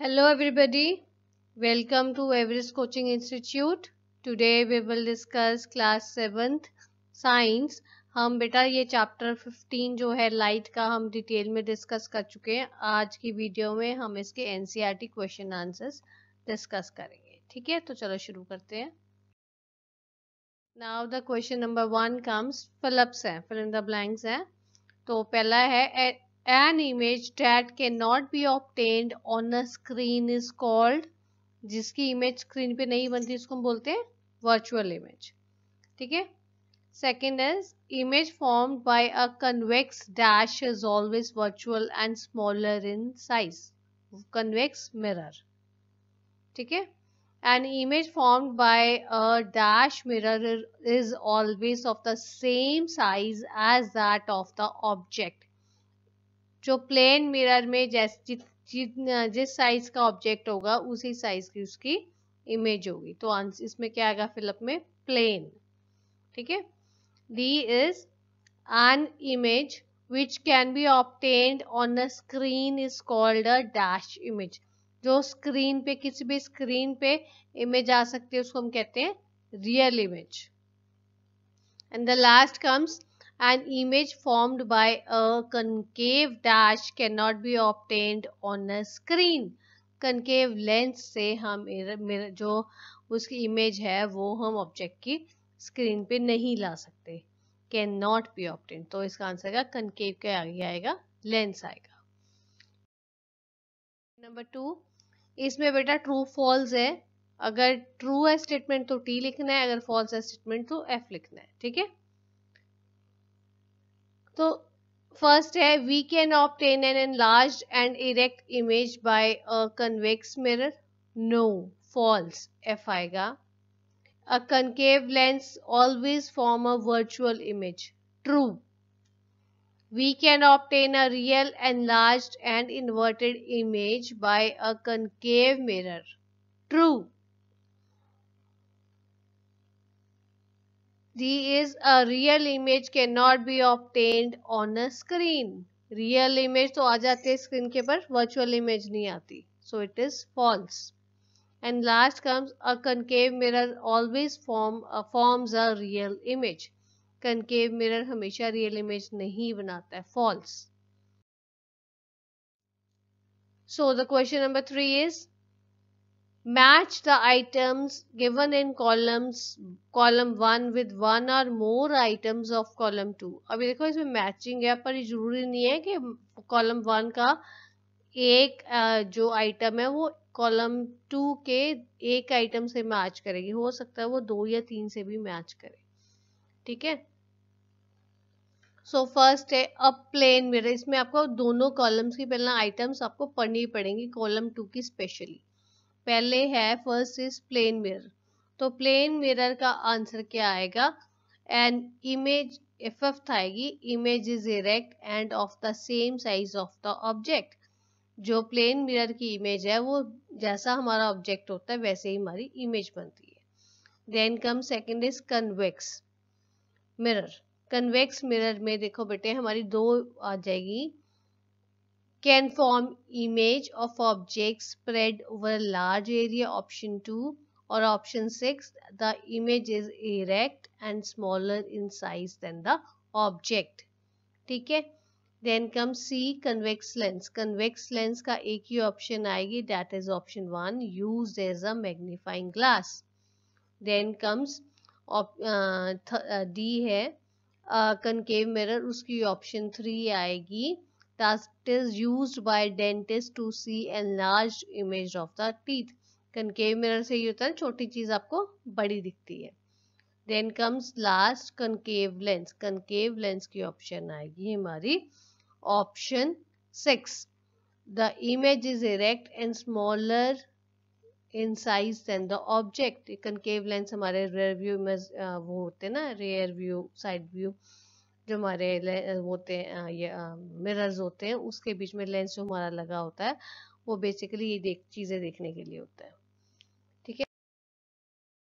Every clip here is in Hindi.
Hello, everybody. Welcome to Everest Coaching Institute. Today, we will discuss class 7th science. हम बेटा, ये चैप्टर 15 जो है लाइट का हम डिटेल में डिस्कस कर चुके हैं आज की वीडियो में हम इसके एनसीईआरटी क्वेश्चन आंसर्स डिस्कस करेंगे ठीक है तो चलो शुरू करते हैं now the question number one comes fill ups है फिल इन द ब्लैंक्स है तो पहला है an image that cannot be obtained on a screen is called जिसकी इमेज स्क्रीन पे नहीं बनती उसको हम बोलते हैं वर्चुअल इमेज ठीक है second is image form by a convex dash is always virtual and smaller in size convex mirror ठीक है an image formed by a dash mirror is always of the same size as that of the object जो प्लेन मिरर में जैस जित, जित जिस साइज़ का ऑब्जेक्ट होगा उसी साइज़ की उसकी इमेज होगी। तो आंसर इसमें क्या आएगा फिलअप में? प्लेन ठीक है? D is an image which can be obtained on a screen is called a dash image जो स्क्रीन पे किसी भी स्क्रीन पे इमेज आ सकती है उसको हम कहते हैं real image and the last comes An image formed by a concave dash cannot be obtained on a screen. concave lens से हम जो उसकी इमेज है, वो हम ऑब्जेक्ट की स्क्रीन पे नहीं ला सकते। कैन नॉट बी ऑप्टेन तो इसका आंसर का कनकेव के आगे आएगा लेंस आएगा। नंबर टू इसमें बेटा ट्रू फॉल्स है। अगर ट्रू है स्टेटमेंट तो टी लिखना है, अगर फॉल्स है स्टेटमेंट तो एफ़ लिखना है, ठीक है? तो फ़र्स्ट है we can obtain an enlarge and erect image by a convex mirror no false F आएगा a concave lens always form a virtual image true we can obtain a real, enlarged and inverted image by a concave mirror. True. D is a real image cannot be obtained on a screen. Real image तो आ जाते हैं स्क्रीन के पर वर्चुअल इमेज नहीं आती so it is false. And last comes a concave mirror always form uh, forms a real image. concave mirror हमेशा real image नहीं बनाता है false. So the question number three is Match the items given in columns, column one with one or more items of column two अभी देखो, इसमें मैचिंग है, पर ज़रूरी नहीं है कि कॉलम वन का एक जो आइटम है, वो कॉलम टू के एक आइटम से मैच करेगी। हो सकता है वो दो या तीन से भी मैच करे। ठीक है? सो फ़र्स्ट है अ प्लेन मिरर इसमें आपको दोनों कॉलम्स की पहला आइटम्स आपको पढ़नी पड़ेंगी कॉलम टू की स्पेशली पहले है फ़र्स्ट इज़ प्लेन मिरर तो प्लेन मिरर का आंसर क्या आएगा? एंड इमेज फिफ्थ आएगी image is erect and of the same size of the object जो प्लेन मिरर की इमेज है, वो जैसा हमारा ऑब्जेक्ट होता है, वैसे ही हमारी इमेज बनती है। Then come second is convex mirror convex mirror में देखो बेटे, हमारी दो आ जाएगी। Can form image of objects spread over a large area option 2 or option 6 the image is erect and smaller in size than the object ठीक है then comes C convex lens convex lens का एक ही option आएगी that is option 1 used as a magnifying glass then comes op, uh, uh, D है uh, concave mirror उसकी option 3 आएगी टास्ट use by dentist to see an large image of the teeth concave mirror से ये होता है, छोटी चीज़ आपको बड़ी दिखती है। Then comes last concave lens concave lens की ऑप्शन आएगी हमारी option six the image is erect and smaller in size then the object concave lens हमारे रेयर व्यू में वो होते हैं ना रेयर व्यू साइड व्यू जो हमारे होते हैं मिरर्स होते हैं, उसके बीच में लेंस जो हमारा लगा होता है, वो बेसिकली ये देख, चीज़ें देखने के लिए होता है। ठीक है?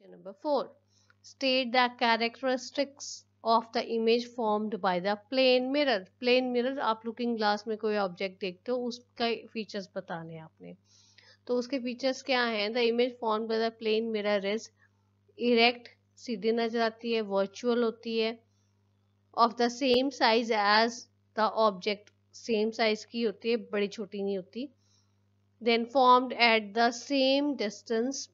Number four state the characteristics of the image formed by the plane mirror plane mirror आप लुकिंग ग्लास में कोई ऑब्जेक्ट देखते हो, उसका फीचर्स बताने आपने। तो उसके फीचर्स क्या हैं? The image form by the plane mirror is erect सीधी नज़र आती है वर्चुअल होती है of the same size as the object same size की होती है, बड़ी छोटी नहीं होती। Then formed at the same distance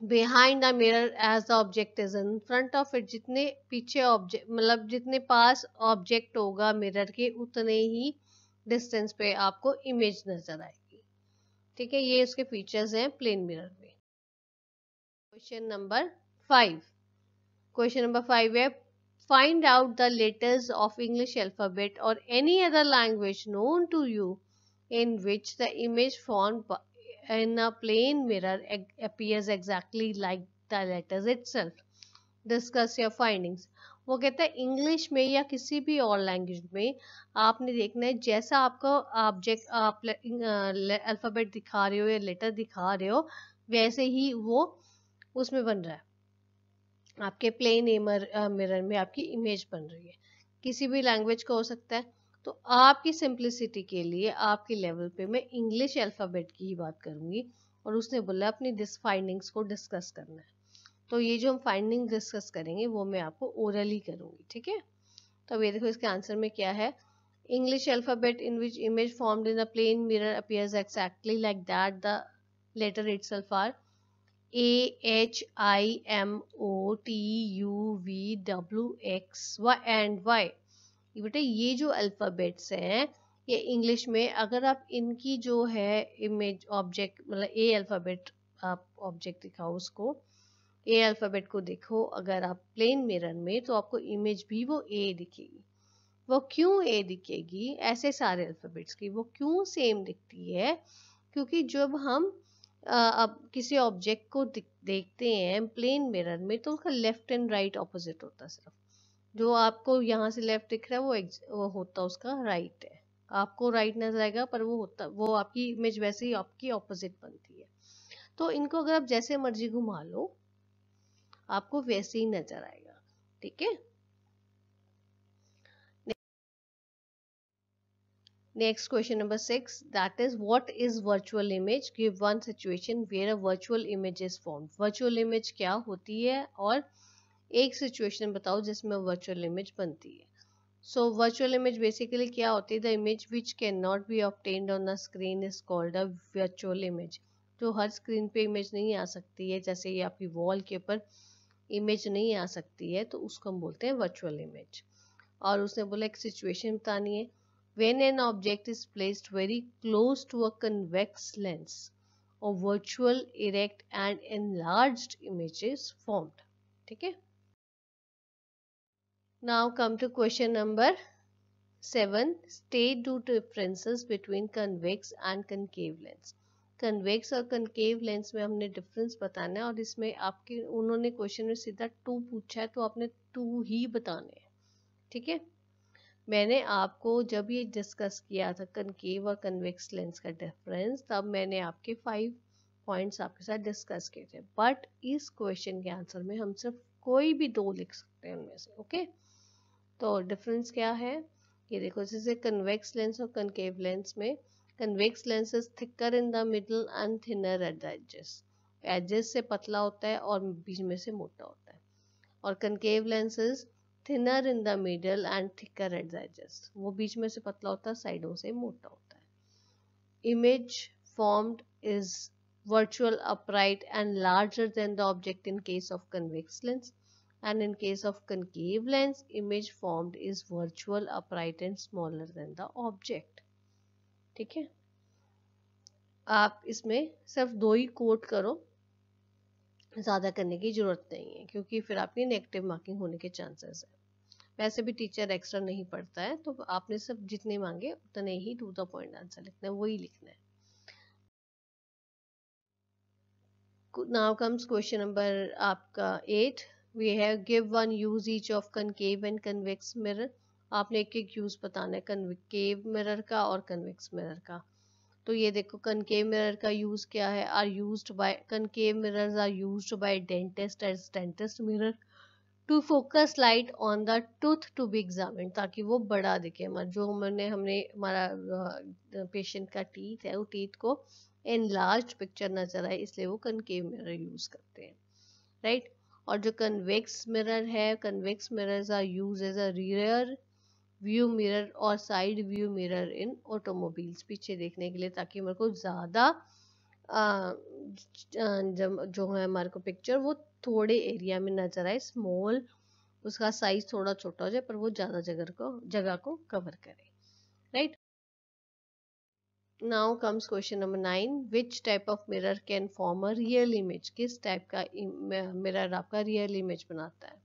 behind the mirror as the object is in front of it जितने पीछे ऑब्जेक्ट मतलब जितने पास ऑब्जेक्ट होगा मिरर के, उतने ही डिस्टेंस पे आपको इमेज नज़र आएगी। ठीक है, ये उसके फीचर्स हैं प्लेन मिरर में। Question number five question number five है find out the letters of English alphabet or any other language known to you in which the image formed in a plane mirror appears exactly like the letters itself. Discuss your findings. वो कहता है इंग्लिश में या किसी भी और लैंग्वेज में आपने देखना है जैसा आपको ऑब्जेक्ट आप अल्फ़ाबेट दिखा रहे हो या लेटर दिखा रहे हो वैसे ही वो उसमें बन रहा है आपके प्लेन मिरर में आपकी इमेज बन रही है। किसी भी लैंग्वेज का हो सकता है। तो आपकी सिंप्लिसिटी के लिए आपके लेवल पे मैं इंग्लिश अल्फ़ाबेट की ही बात करूँगी और उसने बोला अपनी दिस फाइंडिंग्स को डिस्कस करना है। तो ये जो हम फाइंडिंग डिस्कस करेंगे, वो मैं आपको ओरली करूँगी, ठीक है? तो अब ये देखो इसके आंसर में क्या है। English alphabet in which image formed in plane mirror appears exactly like that the letter itself are A H I M O T U V W X Y and Y बेटा, ये जो अल्फ़ाबेट्स हैं, ये इंग्लिश में अगर आप इनकी जो है इमेज ऑब्जेक्ट मतलब ए अल्फ़ाबेट आप ऑब्जेक्ट दिखाओ उसको ए अल्फ़ाबेट को देखो, अगर आप प्लेन मिरर में तो आपको इमेज भी वो ए दिखेगी। वो क्यों ए दिखेगी? ऐसे सारे अल्फ़ाबेट्स की, वो क्यों सेम दिखती है? क्योंकि जब हम अब किसी ऑब्जेक्ट को देखते हैं प्लेन मिरर में तो उसका लेफ़्ट एंड राइट ऑपोजिट होता है सिर्फ़। जो आपको यहाँ से लेफ़्ट दिख रहा है वो, वो होता उसका राइट है। आपको राइट नज़र आएगा पर वो होता वो आपकी इमेज वैसे ही आपकी ऑपोजिट बनती है। तो इनको अगर आप जैसे मर्ज़ी घुमा लो आपको वैसे ही नज़र आएगा ठीक है? Next question number six that is what is virtual image give one situation where a virtual image is form virtual image क्या होती है? और एक सिचुएशन बताओ जिसमें वर्चुअल इमेज बनती है। सो वर्चुअल इमेज बेसिकली क्या होती है? The image which can not be obtained on the screen is called a virtual image तो हर स्क्रीन पे इमेज नहीं आ सकती है। जैसे ये आपकी वॉल के ऊपर इमेज नहीं आ सकती है तो उसको हम बोलते हैं वर्चुअल इमेज और उसने बोला, एक सिचुएशन बतानी है। When an object is placed very close to a convex lens a virtual erect and enlarged image is formed ठीक है now come to question number seven state two differences between convex and concave lens convex और कनकेव लेंस में हमने डिफरेंस बताना है और इसमें आपके उन्होंने क्वेश्चन में सीधा टू पूछा है तो आपने टू ही बताने हैं ठीक है मैंने आपको जब ये डिस्कस किया था कनकेव और कन्वेक्स लेंस का डिफरेंस तब मैंने आपके फाइव पॉइंट्स आपके साथ डिस्कस किए थे। बट इस क्वेश्चन के आंसर में हम सिर्फ़ कोई भी दो लिख सकते हैं उनमें से ओके तो डिफरेंस क्या है? ये देखो जैसे कन्वेक्स लेंस और कनकेव लेंस में। Convex lens is thicker in the middle and thinner at the edges edges से पतला होता है और बीच में से मोटा होता है। और concave lens is thinner in the middle and thicker at the edges वो बीच में से पतला होता है, साइडों से मोटा होता है। Image formed is virtual upright and larger than the object in case of convex lens and in case of concave lens image formed is virtual upright and smaller than the object ठीक है? आप इसमें सिर्फ़ दो ही कोट करो। ज़्यादा करने की ज़रूरत नहीं है, क्योंकि फिर आपकी नेगेटिव मार्किंग होने के चांसेस है। वैसे भी टीचर एक्स्ट्रा नहीं पढ़ता है तो आपने सब जितने मांगे, उतने ही टू द पॉइंट आंसर लिखना है, वही लिखना है। Now comes question number आपका eight we have give one use each of concave and convex mirror आपने एक एक यूज़ बताना है कन्वेव मिरर का और कन्वेक्स मिरर का। तो ये देखो कनकेव मिरर का यूज़ क्या है? Are use by concave mirrors are used by dentist as dentist mirror to focus light on the tooth to be examine ताकि वो बड़ा दिखे। हमारा जो हमने हमने, हमारा पेशेंट का टीथ है, वो टीथ को इन लार्ज पिक्चर नज़र आए इसलिए वो कनकेव मिरर यूज़ करते हैं। Right right? और जो कन्वेक्स मिरर है convex mirrors are use as a rear view mirror और side view mirror in automobiles पीछे देखने के लिए, ताकि मेरे को ज़्यादा जो है हमारे को पिक्चर वो थोड़े एरिया में नज़र आए स्मॉल उसका साइज़ थोड़ा छोटा हो जाए, पर वो ज़्यादा जगह को जगह को कवर करे right now comes question number nine which type of mirror can form a real image किस टाइप का मिरर आपका रियल इमेज बनाता है?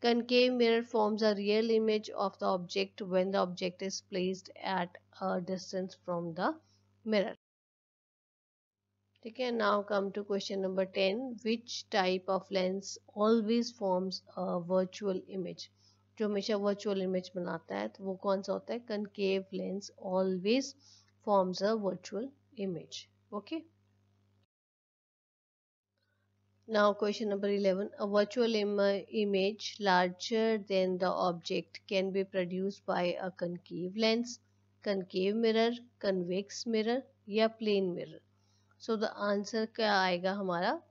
Concave mirror forms a real image of the object when the object is placed at a distance from the mirror. Okay, now come to question number 10. Which type of lens always forms a virtual image? जो हमेशा virtual image बनाता है तो वो कौन सा होता है concave lens always forms a virtual image. Okay. Now question number 11. A virtual Im image larger than the object can be produced by a concave lens, concave mirror, convex mirror या plane mirror. So the answer क्या आएगा हमारा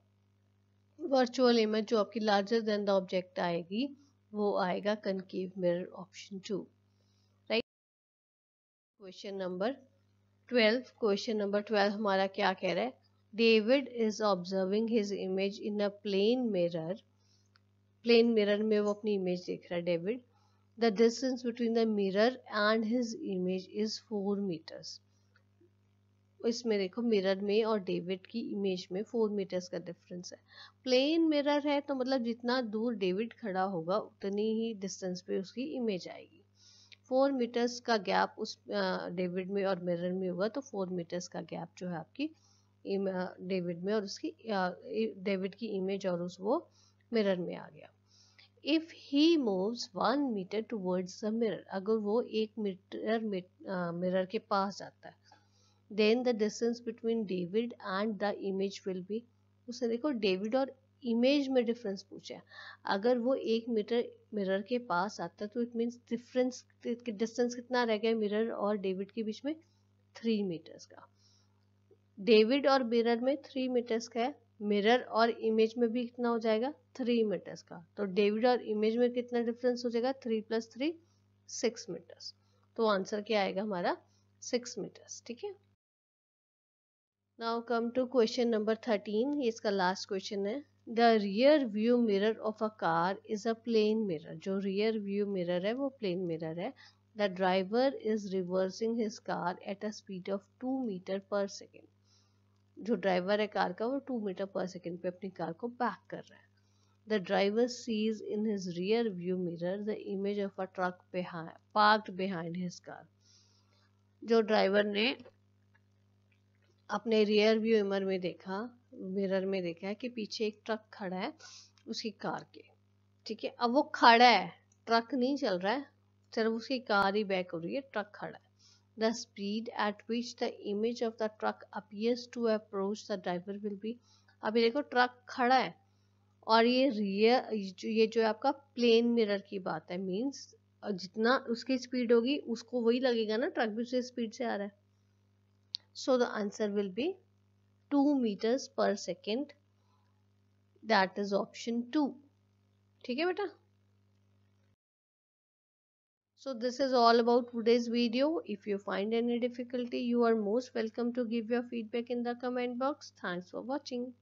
virtual image जो आपकी larger than the object आएगी वो आएगा concave mirror option 2. Right? Question number 12. Question number 12 हमारा क्या कह रहा है David is observing his image in a plane mirror plane mirror में वो अपनी इमेज देख रहा है David the distance between the mirror and his image is four meters इसमें देखो मिरर में और डेविड की इमेज में फोर मीटर्स का डिफरेंस है. प्लेन मिरर है तो मतलब जितना दूर डेविड खड़ा होगा, उतनी ही डिस्टेंस पे उसकी इमेज आएगी. फोर मीटर्स का गैप उस डेविड में और मिरर में होगा तो फोर मीटर्स का गैप जो है आपकी डेविड में और उसकी डेविड की इमेज और उस वो मिरर में आ गया। If he moves one meter towards the mirror, अगर वो एक मीटर मिरर के पास जाता है then the distance between David and the image will be उसने देखो डेविड और इमेज में डिफरेंस पूछा है। अगर वो एक मीटर मिरर के पास आता है तो इट मीन्स डिफरेंस डिस्टेंस कितना रह गया मिरर और डेविड के बीच में? थ्री मीटर्स का। डेविड और मिरर में थ्री मीटर्स का है। मिरर और इमेज में भी कितना हो जाएगा? थ्री मीटर्स का। तो डेविड और इमेज में कितना डिफरेंस हो जाएगा? Three plus three six meters तो आंसर क्या आएगा हमारा? सिक्स मीटर्स ठीक है? Now come to question number thirteen ये इसका लास्ट क्वेश्चन है। The rear view mirror of a car is a plane mirror जो रियर व्यू मिरर है, वो प्लेन मिरर है। The driver is reversing his car at a speed of two meter per second जो ड्राइवर है कार का, वो टू मीटर पर सेकेंड पे अपनी कार को बैक कर रहा है। The driver sees in his rear view mirror the image of a truck parked behind his car जो ड्राइवर ने अपने रियर व्यू इमर में देखा मिरर में देखा है कि पीछे एक ट्रक खड़ा है उसकी कार के। ठीक है? अब वो खड़ा है ट्रक नहीं चल रहा है, सिर्फ़ उसकी कार ही बैक हो रही है ट्रक खड़ा है। The speed at which the image of the truck appears to approach the driver will be अभी देखो ट्रक खड़ा है। और ये रियर ये जो है आपका प्लेन मिरर की बात है। मींस जितना उसकी स्पीड होगी, उसको वही लगेगा ना ट्रक भी उसे स्पीड से आ रहा है। So the answer will be two meters per second that is option two ठीक है बेटा? So this is all about today's video. If you find any difficulty, you are most welcome to give your feedback in the comment box. Thanks for watching.